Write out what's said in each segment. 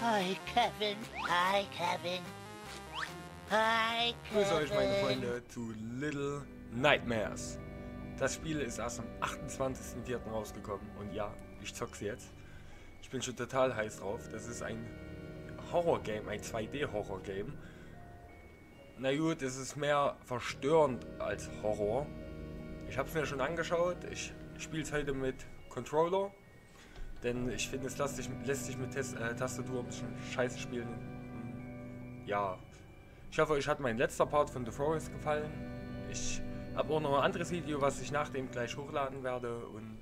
Hi, Kevin. Hi, Kevin. Hi, Kevin. Grüße euch, meine Freunde, zu Little Nightmares. Das Spiel ist erst am 28.04. rausgekommen und ja, ich zock's jetzt. Ich bin schon total heiß drauf. Das ist ein Horror-Game, ein 2D-Horror-Game. Na gut, es ist mehr verstörend als Horror. Ich habe es mir schon angeschaut. Ich spiele es heute mit Controller. Denn ich finde, es lässt sich, lässt sich mit Test, äh, Tastatur ein bisschen scheiße spielen. Ja. Ich hoffe, euch hat mein letzter Part von The Forest gefallen. Ich habe auch noch ein anderes Video, was ich nach dem gleich hochladen werde. Und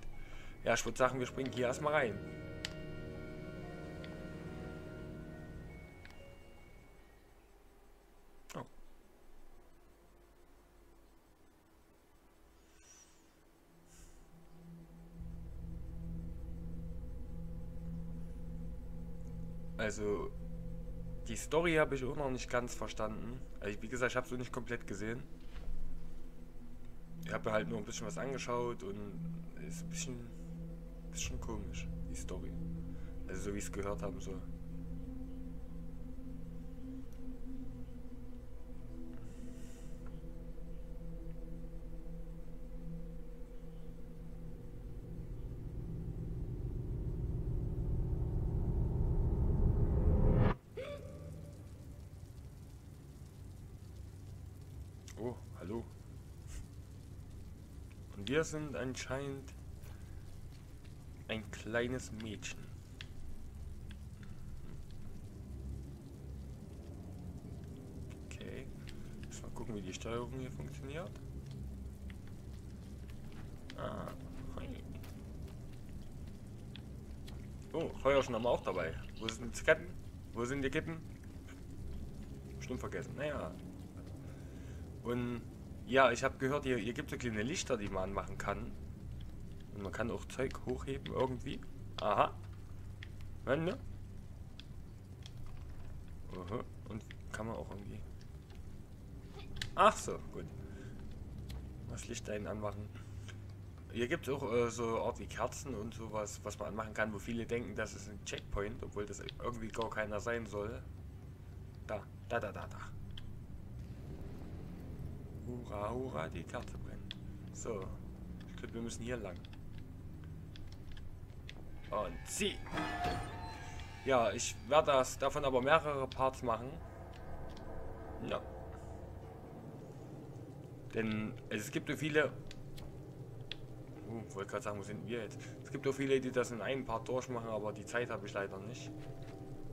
ja, ich würde sagen, wir springen hier erstmal rein. Also, die Story habe ich auch noch nicht ganz verstanden. Also, wie gesagt, ich habe es nicht komplett gesehen. Ich habe halt nur ein bisschen was angeschaut und ist ein bisschen, bisschen komisch, die Story. Also, so wie ich es gehört haben soll. Oh, hallo. Und wir sind anscheinend ein kleines Mädchen. Okay. Muss mal gucken, wie die Steuerung hier funktioniert. Ah, hi. Oh, Feuerschen haben wir auch dabei. Wo sind die Ketten? Wo sind die Ketten? Bestimmt vergessen. Naja, und ja, ich habe gehört, hier, hier gibt es so kleine Lichter, die man anmachen kann. Und man kann auch Zeug hochheben irgendwie. Aha. Wenn, ne? Aha. Und kann man auch irgendwie. Ach so, gut. Was Licht einen anmachen. Hier gibt es auch äh, so Art wie Kerzen und sowas, was man anmachen kann, wo viele denken, das ist ein Checkpoint, obwohl das irgendwie gar keiner sein soll. Da, da, da, da, da. Hurra, hurra, die Kerze brennt. So. Ich glaube, wir müssen hier lang. Und zieh! Ja, ich werde das davon aber mehrere Parts machen. Ja. Denn es gibt so viele. Uh, wollte gerade sagen, wo sind wir jetzt? Es gibt so viele, die das in einem Part durchmachen, aber die Zeit habe ich leider nicht.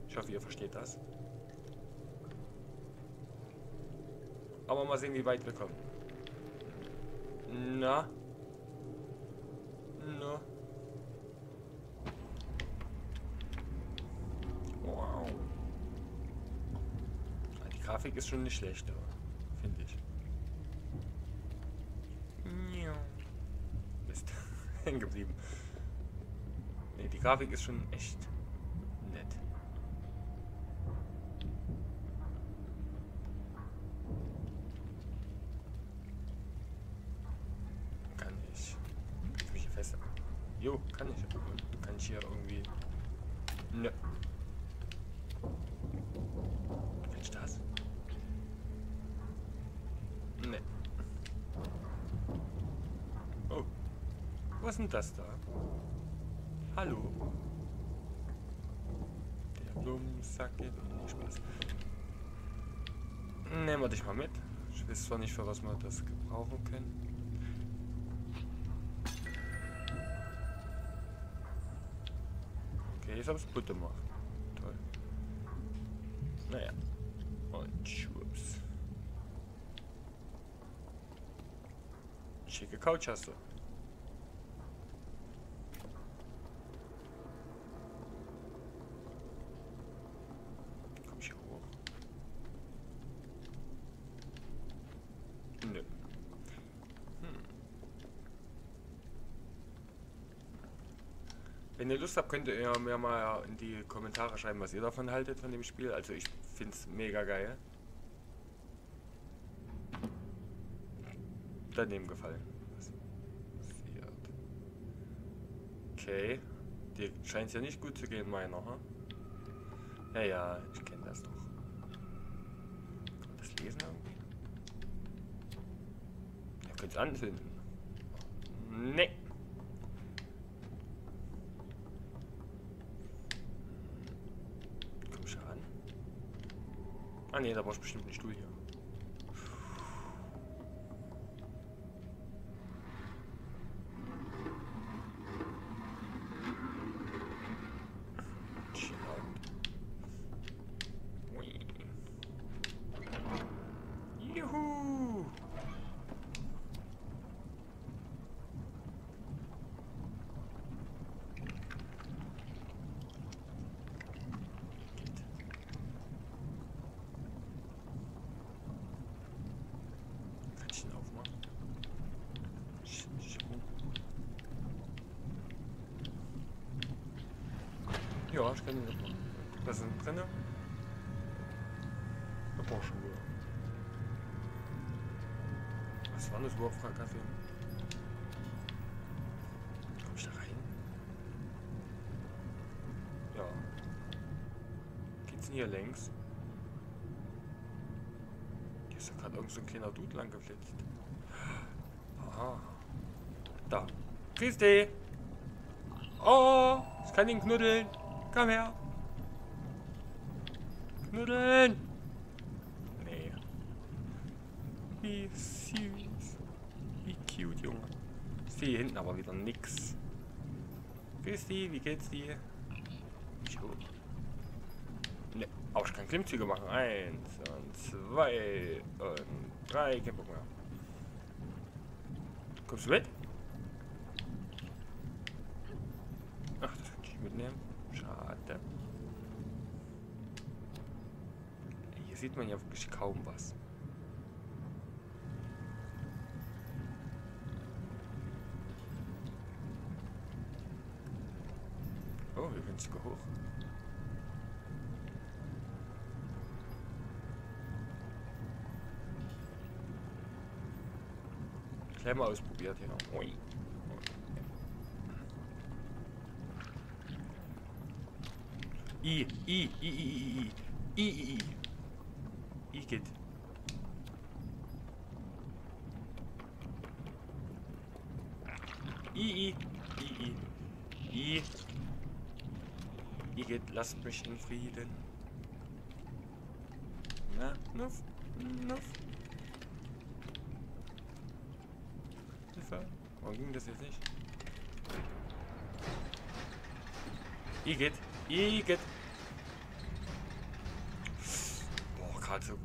Ich hoffe, ihr versteht das. Aber mal sehen, wie weit wir kommen. Na? Na? Wow. Die Grafik ist schon nicht schlecht, finde ich. Mist. Hängen geblieben. Nee, die Grafik ist schon echt nett. Kann ich. Kann ich mich hier fest. Jo, kann ich. Kann ich hier irgendwie. Ne. Kann ich das? Ne. Oh. Was ist denn das da? Hallo. Der Blumensack geht Spaß. Nehmen wir dich mal mit. Ich weiß zwar nicht, für was wir das gebrauchen können. Okay, jetzt habe ich Butter gemacht. Toll. Naja. Und schwupps. Schicke Couch hast du. Komm ich hier hoch? Nö. Hm. Wenn ihr Lust habt, könnt ihr mir mal in die Kommentare schreiben, was ihr davon haltet von dem Spiel. Also ich finde es mega geil. Daneben gefallen. Okay. Dir scheint es ja nicht gut zu gehen, meiner. Hm? Ja, ja, ich kenne das doch. Das Lesen irgendwie? Ihr könnt es anzünden. Nee. Komm schon an. Ah nee, da brauchst du bestimmt einen Stuhl hier. Juhu! Kann ich den aufmachen? Sch- sch- Ich kann ihn aufmachen. Was ist denn drin? Ich schon wieder. Was war das überhaupt für ein Kaffee? Komm ich da rein? Ja. Geht's denn hier längs? Hier ist ja gerade irgend so ein kleiner Dude lang geflitzt. Aha. Da. Christi! Oh! Ich kann ihn knuddeln! Komm her! Knuddeln! Nee. Wie süß. Wie cute, Junge. Ich sehe hier hinten aber wieder nix. Grüß die, wie geht's dir? Ich hoch. Ne, aber ich kann Klimmzüge machen. Eins und zwei und drei. Kein Bock mehr. Kommst du mit? Ach, das kann ich nicht mitnehmen. Schade. Hier sieht man ja wirklich kaum was. Oh, wir können sogar hoch. Gleich mal ausprobiert hier. Ui. I, I, I, I, I, I, I, I, I, I geht. I, I, I, I, I. Igitt, lasst mich in Frieden. Na, nuff, nuff. Hilfe. Warum ging das jetzt nicht? Igitt, Igitt. Boah, gerade so,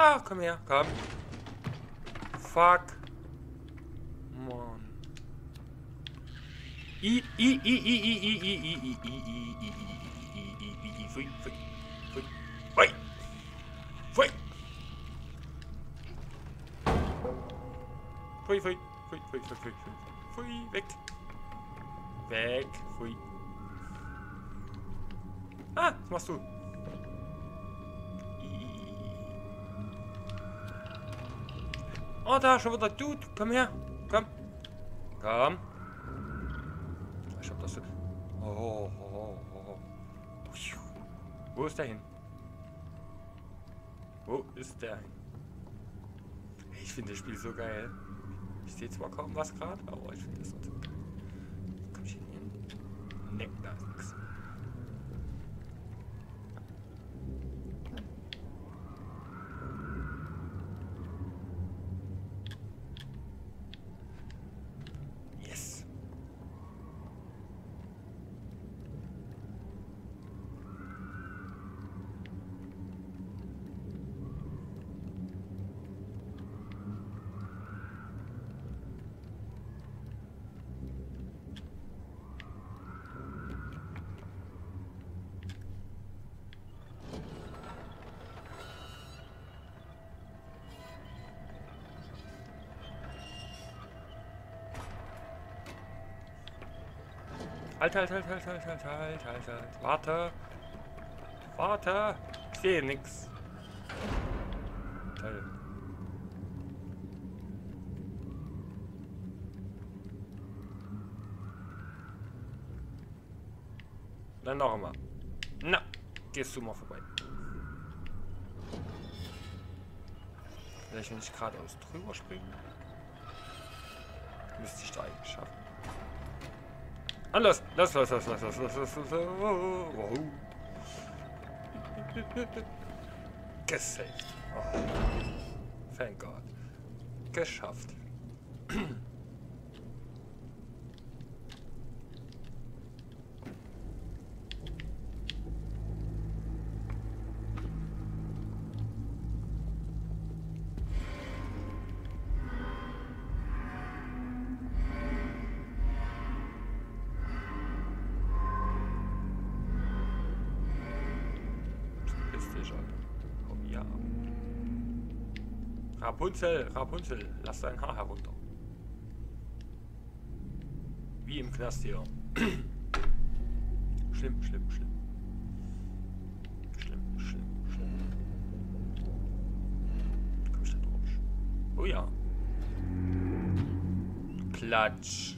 da, komm her, komm. Fuck. Mann. I, I, I, I, I, I, I, I, I, I, I, I, I, I, I, I, Pfui, pfui, pfui. Pfui. Pfui. Pfui, pfui, pfui, pfui, pfui, pfui, pfui. Pfui, weg. Weg, pfui. Ah, was machst du? Oh, da, schon wieder Dude. Komm her. Komm. Komm. Ich hab das... so- Oh, oh, oh, oh. Wo ist der hin? Wo ist der hin? Ich finde das Spiel so geil. Ich sehe zwar kaum was gerade, aber ich finde das trotzdem geil. Komm ich hin? Nee, da ist nix. Alter, alter, alter, alter, alter, alter, alter, alter. Warte. Warte. Ich sehe nix. Toll. Dann noch einmal. Na, gehst du mal vorbei. Vielleicht wenn ich geradeaus drüber springen. Müsste ich da eigentlich schaffen. Ah, los, los, los, los, los, los, los, los, los, wow. Gesaved. Oh. Thank God. Geschafft. Du schon? Oh ja. Rapunzel, Rapunzel, lass dein Haar herunter. Wie im Knast hier. schlimm, schlimm, schlimm. Schlimm, schlimm, schlimm. Komm ich da durch? Oh ja. Klatsch.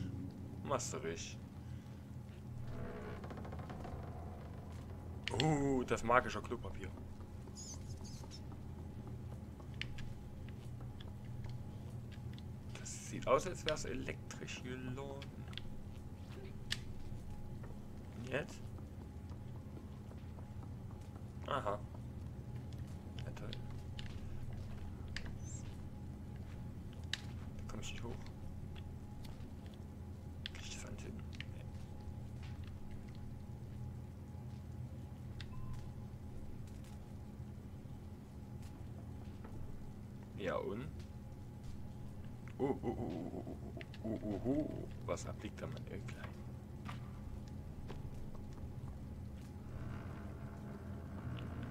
Richtig. Uh, das magische Klopapier. Das sieht aus, als wäre es elektrisch geladen. Und jetzt? Aha. Ja, toll. Da komme ich nicht hoch. Kann ich das anzünden? Nee. Ja und? Oh oh oh, oh, oh, oh, oh, oh, oh, Was abliegt da mein Ölkleid?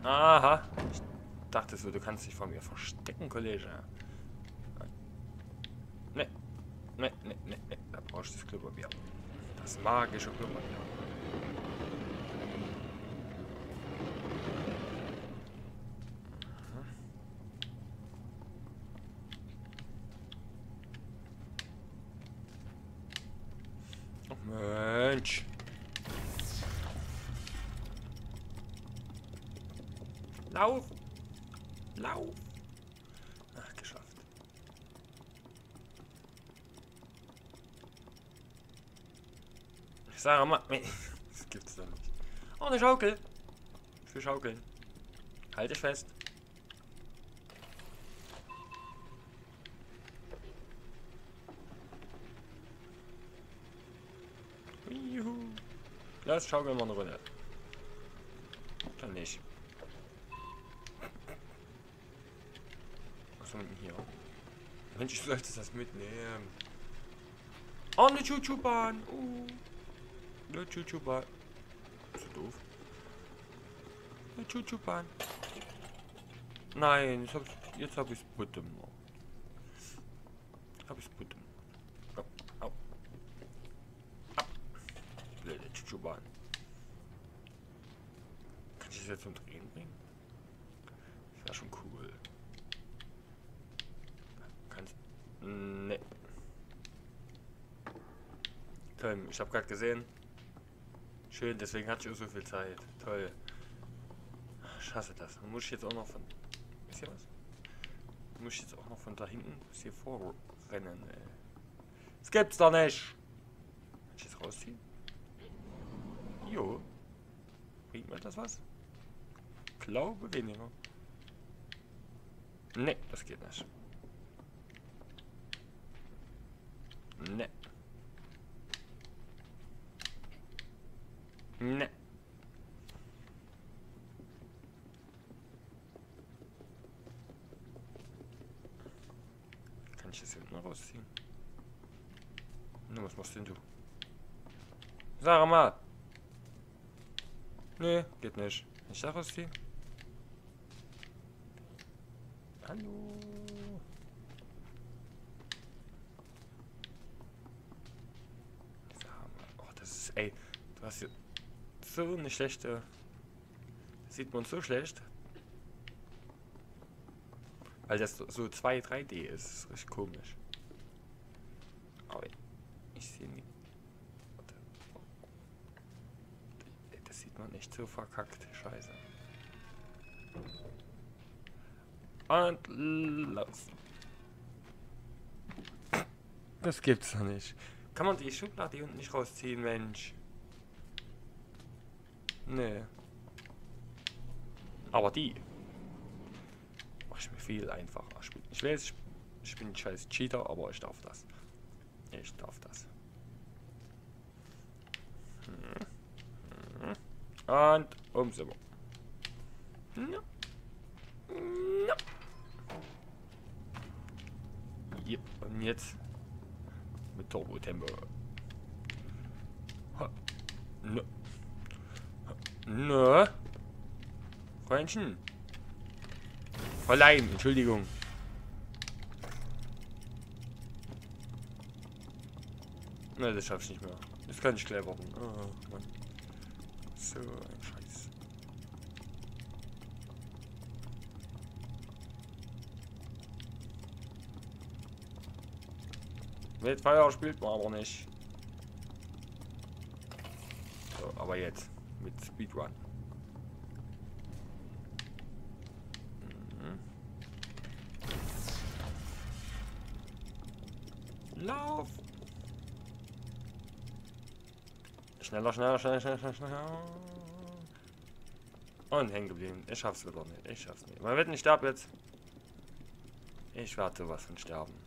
Aha. Ich dachte so, du kannst dich vor mir verstecken, Kollege. Ne, ne, ne, ne, ne. Da brauchst du das Klopapier. Das magische Klopapier. Mensch. Lauf! Lauf! Ach, geschafft. Ich sage mal, das gibt's doch nicht. Oh, eine Schaukel. Für Schaukeln. Halte fest. Lass schaukeln wir eine Runde. Dann nicht. Was haben wir denn hier? Mensch, ich sollte das mitnehmen. Oh, eine Chuchu-Bahn. Uh. Eine Chuchu-Bahn. Ist so doof. Eine Chuchu-Bahn. Nein, jetzt habe ich es Buttem. Hab ich es Buttem. Au, au. Ab. Blöde Chuchu-Bahn. Kann ich das jetzt zum Drehen bringen? Das wäre schon cool. Kannst. Ne. Toll, ich habe gerade gesehen. Schön, deswegen hatte ich auch so viel Zeit. Toll. Ich hasse das. Muss ich jetzt auch noch von. Ist hier was? Muss ich jetzt auch noch von da hinten bis hier vorrennen, ey. Das gibt's doch nicht! Kann ich jetzt rausziehen? Jo. Bringt mir das was? Glaube weniger. Ne, das geht nicht. Ne. Ne. Kann ich das hinten rausziehen? Ne, was machst denn du? Sag mal! Nee, geht nicht. Kann ich da rausziehen? Hallo? Oh, das ist, ey, Du hast hier so eine schlechte... Sieht man so schlecht. Weil das so 2, 3D ist. Das ist richtig komisch. Aber ich sehe nicht. Das sieht man nicht so verkackt. Scheiße. Und los. Das gibt's doch nicht. Kann man die Schublade hier unten nicht rausziehen, Mensch? Nee. Aber die. Mach ich mir viel einfacher. Ich weiß, ich bin ein scheiß Cheater, aber ich darf das. Ich darf das. Und um sind wir. Ja. Yep. Und jetzt mit Turbo-Tempo. Nö. Nö. Freundchen. Verleihen, Entschuldigung. Ne, das schaff ich nicht mehr. Das kann ich clever. Oh, Mann. So ein Scheiß. Mit Feuer spielt man aber nicht. So, aber jetzt mit Speedrun. Mhm. Lauf! Schneller, schneller, schneller, schneller, schneller. Und hängen geblieben. Ich schaff's wieder nicht. Ich schaff's nicht. Man wird nicht sterben jetzt. Ich werde sowas von sterben.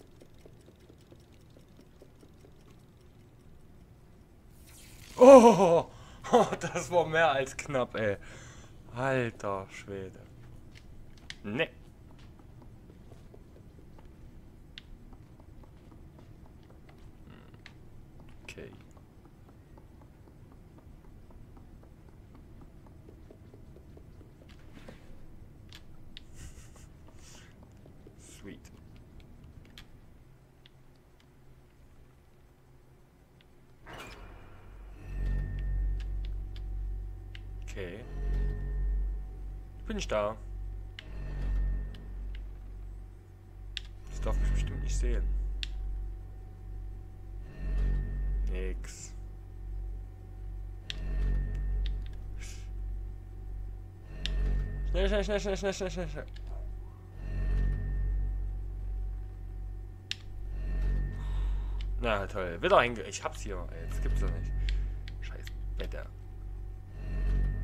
Oh, das war mehr als knapp, ey. Alter Schwede. Ne. Okay. Sweet. Okay. Bin ich da? Das darf mich bestimmt nicht sehen. Nix. Schnell, schnell, schnell, schnell, schnell, schnell, schnell, schnell. Na toll, wieder einge... Ich hab's hier. Das gibt's doch nicht. Scheiß Wetter.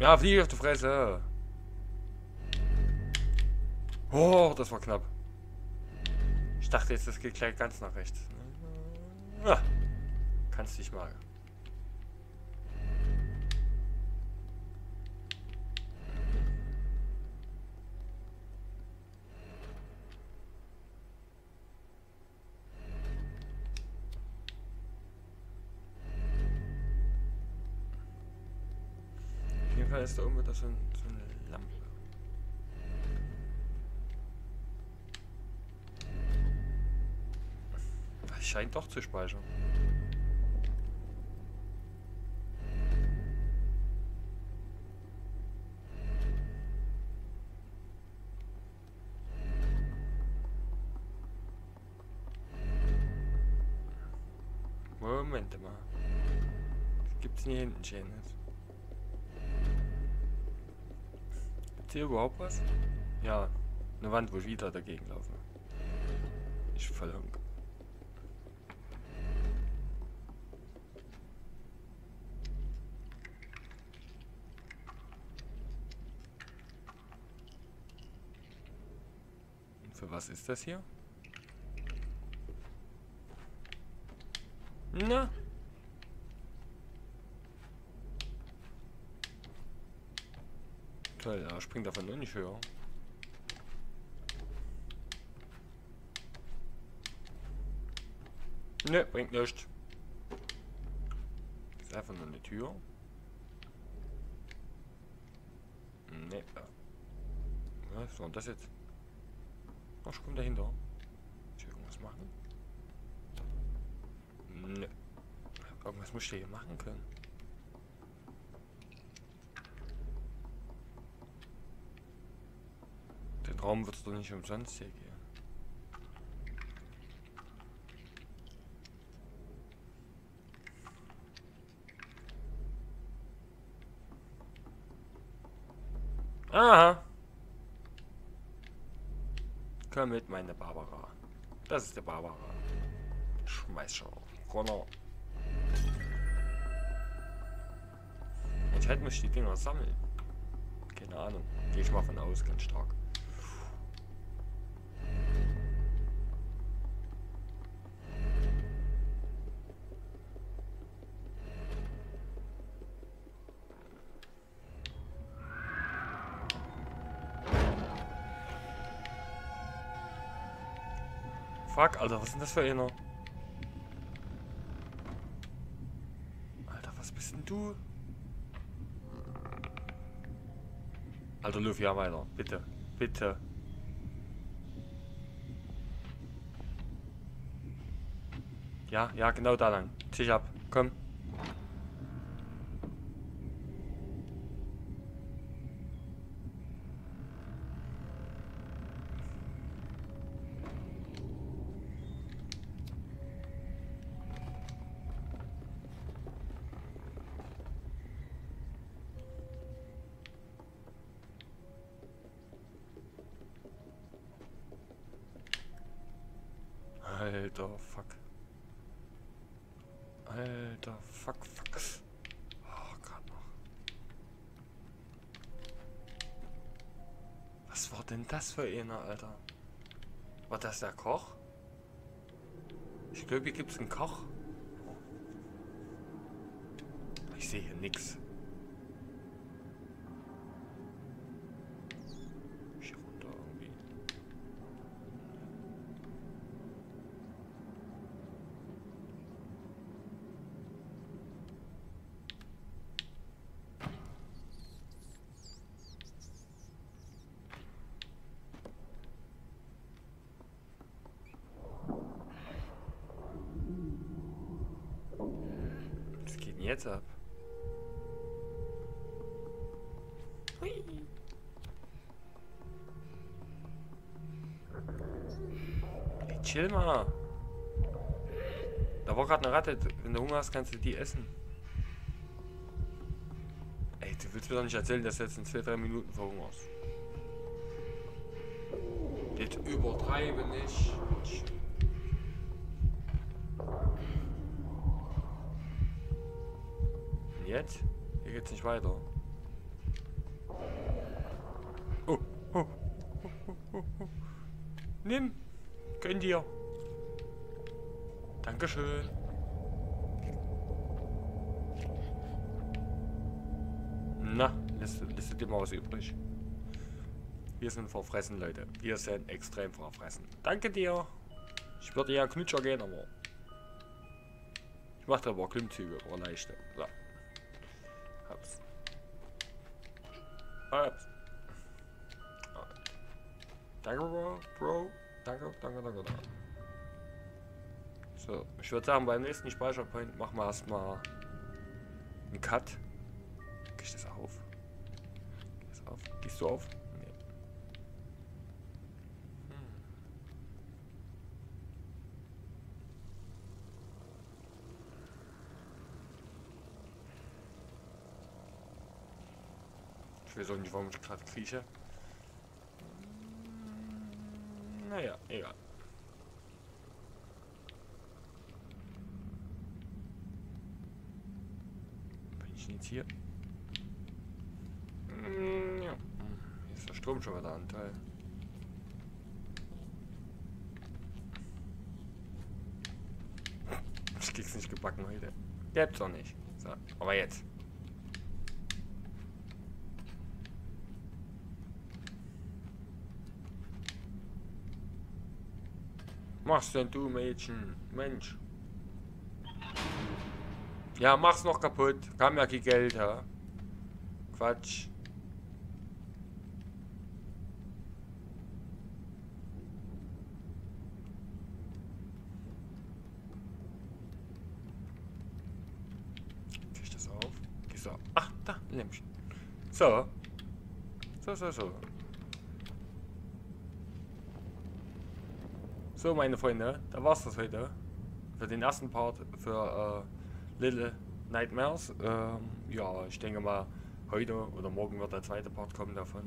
Ja, flieg auf die Fresse. Oh, das war knapp. Ich dachte jetzt, das geht gleich ganz nach rechts. Ja, kannst dich mal. Fall ist da oben wieder so, ein, so eine Lampe. Das scheint doch zu speichern. Moment mal. Gibt's hier hinten schon Gibt's hier überhaupt was? Ja, eine Wand, wo ich wieder dagegen laufe. Ich verlange. Für was ist das hier? Na? Toll, er springt davon nur nicht höher. Ne, bringt nichts. Ist einfach nur eine Tür. Ne. Was war das jetzt? Ach, ich komm dahinter. Soll ich irgendwas machen? Ne. Irgendwas muss ich hier machen können. Raum wird es doch nicht umsonst hier gehen. Aha. Komm mit, meine Barbara. Das ist der Barbara. Schmeiß schon. Runter. Anscheinend muss ich die Dinger sammeln. Keine Ahnung. Gehe ich mal von aus, ganz stark. Fuck, Alter, was ist denn das für einer? Alter, was bist denn du? Alter, Luffy, ja weiter. Bitte. Bitte. Ja, ja, genau da lang. Tisch ab. Komm. Alter, fuck. Alter, fuck, fuck. Oh, gerade noch. Was war denn das für einer, Alter? War das der Koch? Ich glaube, hier gibt es einen Koch. Ich sehe hier nichts. Hier runter irgendwie. Was geht denn jetzt ab? Hui. Hey, chill mal. Da war gerade eine Ratte. Wenn du Hunger hast, kannst du die essen. Ey, du willst mir doch nicht erzählen, dass du jetzt in 2-3 Minuten verhungerst. Jetzt übertreibe nicht. Jetzt? Hier geht's nicht weiter. Oh, oh, oh, oh, oh, oh. Nimm. Gönn dir. Dankeschön. Na, lässt, lässt dir mal was übrig. Wir sind verfressen, Leute. Wir sind extrem verfressen. Danke dir. Ich würde ja Knutscher gehen, aber... Ich mache aber Klimmzüge oder leichte. So. Danke, Bro. Bro. Danke, danke, danke, danke. So, ich würde sagen, beim nächsten Speicherpoint machen wir erstmal einen Cut. Krieg ich das auf? Gehst auf? Gehst du auf? Nee. Hm. Ich weiß auch nicht, warum ich gerade krieche. Naja, egal. Bin ich jetzt hier? Mm, Ja. Hier ist der Strom schon wieder Anteil. Ich krieg's nicht gebacken heute. Jetzt auch nicht. So, aber jetzt. Machst denn du, Mädchen? Mensch. Ja, mach's noch kaputt. Kam ja kein Geld, ha? Quatsch. Ich das auf? Ach, da, Lämpchen. So. So, so, so. So, meine Freunde, da war's das heute. Für den ersten Part für äh, Little Nightmares. Ähm, ja, ich denke mal, heute oder morgen wird der zweite Part kommen davon.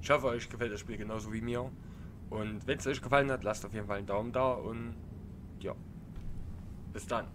Ich hoffe, euch gefällt das Spiel genauso wie mir. Und wenn es euch gefallen hat, lasst auf jeden Fall einen Daumen da und ja, bis dann.